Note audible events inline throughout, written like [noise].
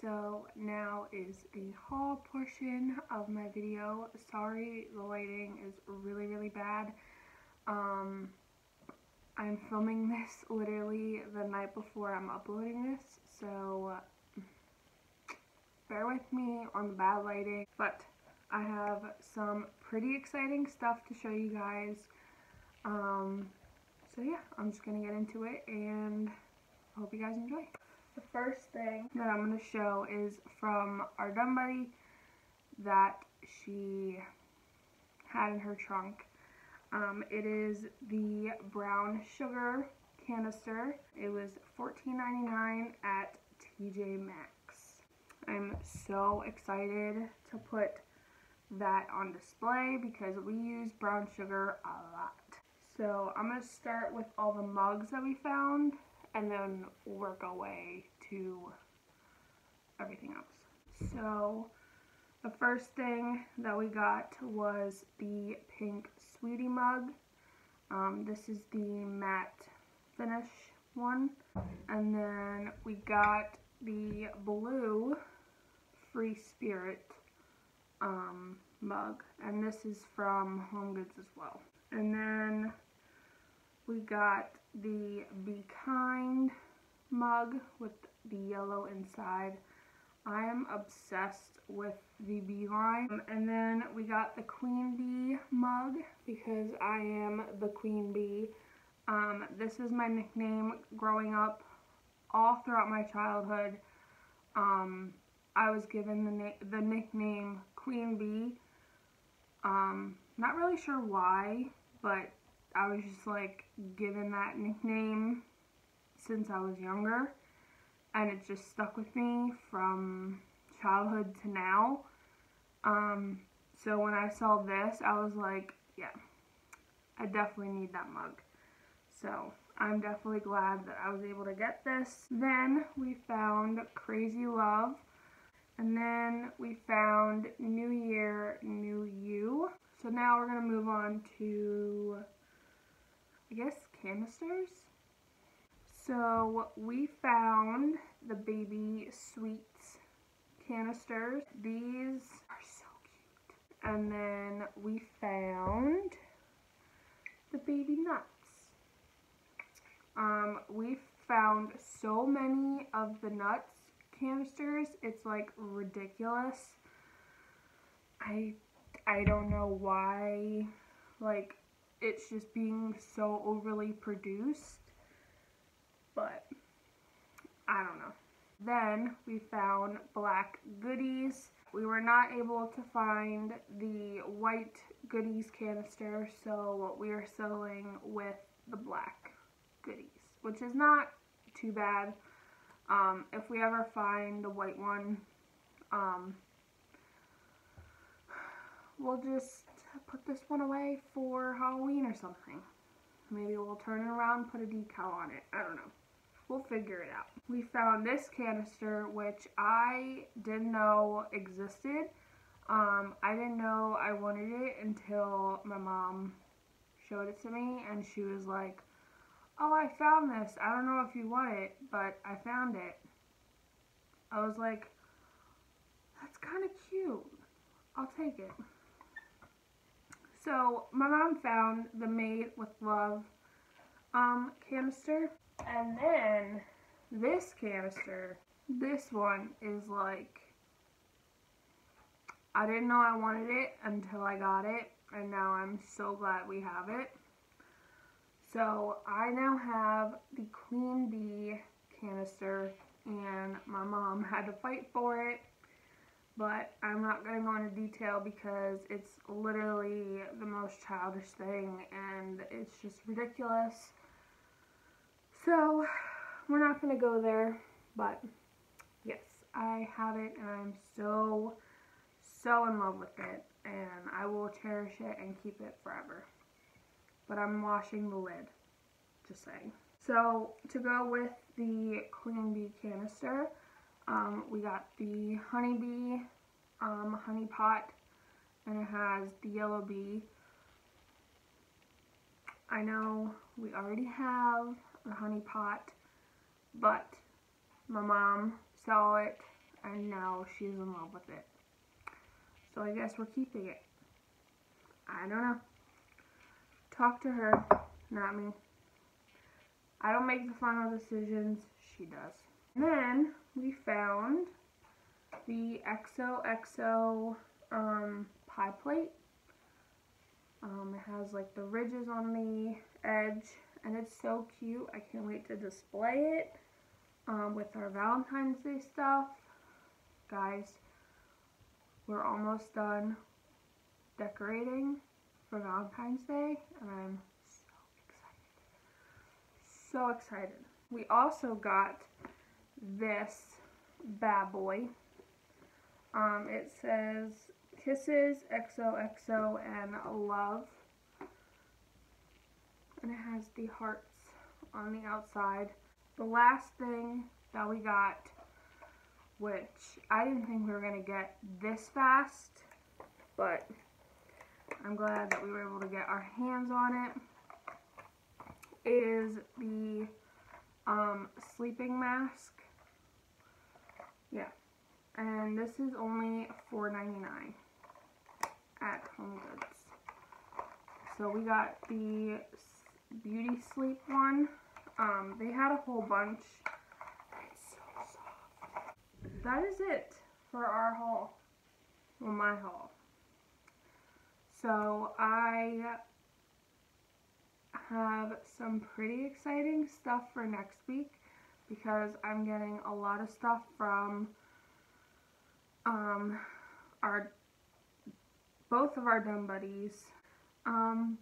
So now is the haul portion of my video. Sorry the lighting is really really bad. Um, I'm filming [laughs] this literally the night before I'm uploading this, so bear with me on the bad lighting. But I have some pretty exciting stuff to show you guys. Um, so yeah, I'm just gonna get into it and I hope you guys enjoy. The first thing that I'm gonna show is from our Dunn Buddy that she had in her trunk. Um, it is the brown sugar canister. It was $14.99 at TJ Maxx. I'm so excited to put that on display because we use brown sugar a lot. So I'm going to start with all the mugs that we found and then work our way to everything else. So the first thing that we got was the pink sweetie mug. Um, this is the matte finish one. And then we got the blue free spirit um, mug. And this is from Home Goods as well. And then we got the Be Kind mug with the yellow inside. I am obsessed with the bee line. And then we got the queen bee mug because I am the queen bee. Um, this is my nickname growing up all throughout my childhood. Um, I was given the, the nickname Queen Bee. Um, not really sure why, but I was just like given that nickname since I was younger and it just stuck with me from childhood to now. Um, so when I saw this, I was like, yeah, I definitely need that mug. So I'm definitely glad that I was able to get this. Then we found Crazy Love. And then we found New Year, New You. So now we're going to move on to, I guess, canisters. So we found the Baby Sweets canisters. These are so cute. And then we found the Baby Nuts. Um, we found so many of the nuts canisters. It's like ridiculous. I I don't know why like it's just being so overly produced but I don't know. Then we found black goodies. We were not able to find the white goodies canister, so we are settling with the black goodies, which is not too bad. Um, if we ever find the white one, um, we'll just put this one away for Halloween or something. Maybe we'll turn it around put a decal on it. I don't know. We'll figure it out. We found this canister, which I didn't know existed. Um, I didn't know I wanted it until my mom showed it to me, and she was like, oh, I found this. I don't know if you want it, but I found it. I was like, that's kind of cute. I'll take it. So, my mom found the Made with Love um, canister. And then this canister, this one is like, I didn't know I wanted it until I got it. And now I'm so glad we have it. So I now have the Queen Bee canister and my mom [laughs] had to fight for it. But I'm not going to go into detail because it's literally the most childish thing and it's just ridiculous. So, we're not going to go there, but yes, I have it and I'm so, so in love with it and I will cherish it and keep it forever. But I'm washing the lid, just saying. So, to go with the Queen Bee canister, um, we got the Honeybee um, honey pot and it has the yellow bee. I know we already have the honey pot, but my mom saw it and now she's in love with it. So I guess we're keeping it. I don't know. Talk to her, not me. I don't make the final decisions, she does. And then we found the XOXO um, pie plate. Um, it has like the ridges on the edge and it's so cute. I can't wait to display it um, with our Valentine's Day stuff. Guys, we're almost done decorating for Valentine's Day and I'm so excited. So excited. We also got this bad boy. Um, it says Kisses, XOXO, and Love. And it has the hearts on the outside. The last thing that we got, which I didn't think we were going to get this fast, but I'm glad that we were able to get our hands on it, is the um, sleeping mask. Yeah. And this is only $4.99 at Home Goods. So we got the Beauty Sleep one. Um, they had a whole bunch. So. That is it for our haul. Well, my haul. So I have some pretty exciting stuff for next week because I'm getting a lot of stuff from um, our both of our Dunn buddies. Um,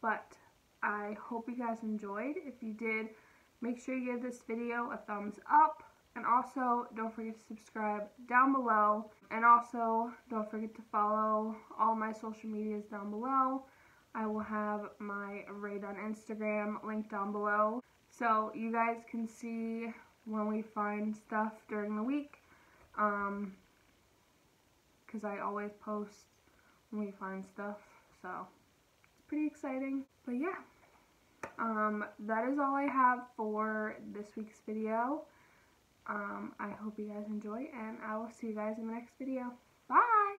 but I hope you guys enjoyed. If you did, make sure you give this video a thumbs up. And also, don't forget to subscribe down below. And also, don't forget to follow all my social medias down below. I will have my Rae Dunn Instagram linked down below. So you guys can see when we find stuff during the week. Um, because I always post when we find stuff. So it's pretty exciting. But yeah, um, that is all I have for this week's video. Um, I hope you guys enjoy and I will see you guys in the next video. Bye!